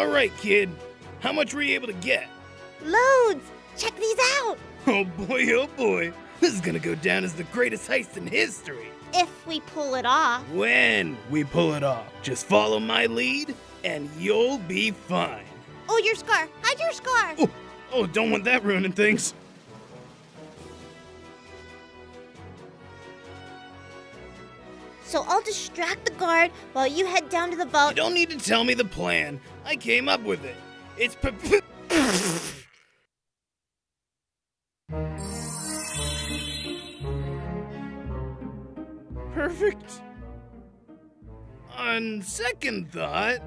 right, kid. How much were you able to get? Loads! Check these out! Oh boy, oh boy. This is gonna go down as the greatest heist in history. If we pull it off. When we pull it off, just follow my lead and you'll be fine. Oh, your scar! Hide your scar! Oh, oh, don't want that ruining things. So I'll distract the guard while you head down to the vault. You vault. don't need to tell me the plan. I came up with it. It's p- p- perfect. On second thought,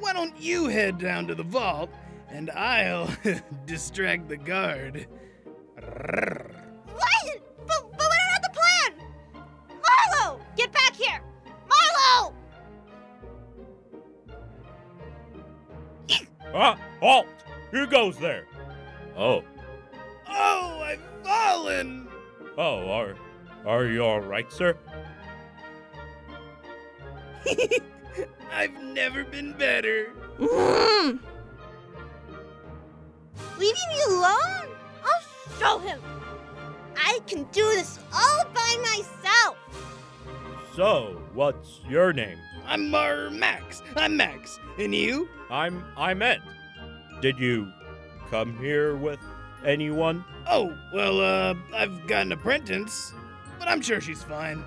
why don't you head down to the vault and I'll distract the guard? Halt! Who goes there? Oh, Oh, I've fallen! oh, are, are you all right, sir? I've never been better. Mm. Leaving me alone? I'll show him. I can do this all by myself. So, what's your name? I'm uh, Max. I'm Max. And you? I'm, I'm Ed. Did you come here with anyone? Oh, well, uh, I've got an apprentice, but I'm sure she's fine.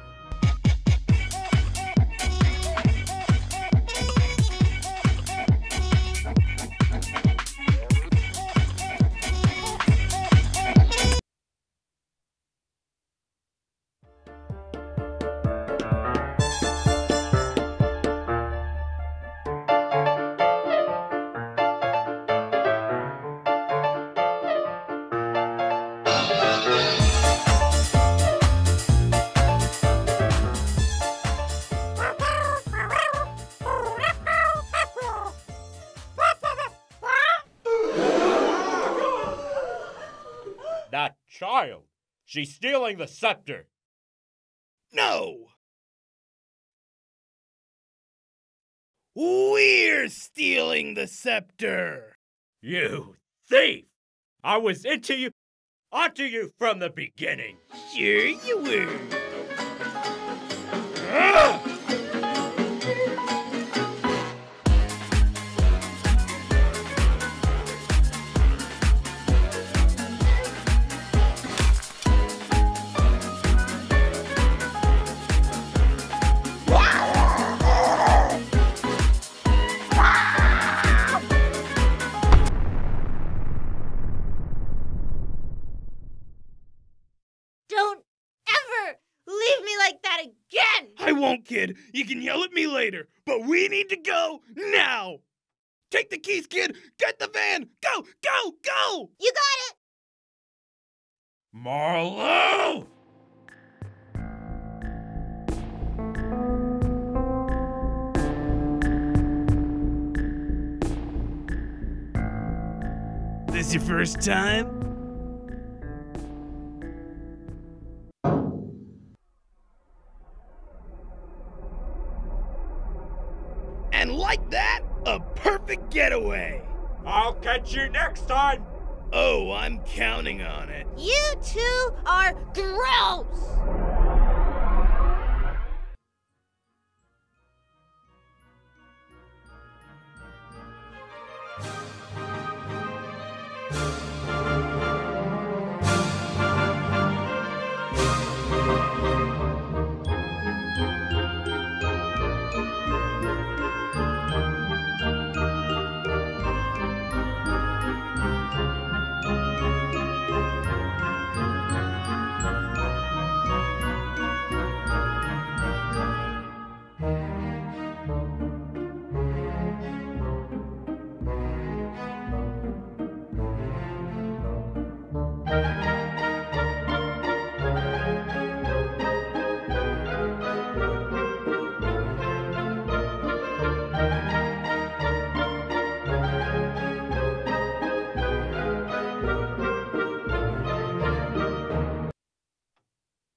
Child! She's stealing the scepter! No! We're stealing the scepter! You thief! I was into you, onto you from the beginning! Sure you were. Again. I won't, kid. You can yell at me later, but we need to go now! Take the keys, kid! Get the van! Go, go, go! You got it. Marlo! This your first time? And like that, a perfect getaway! I'll catch you next time! Oh, I'm counting on it. You two are gross.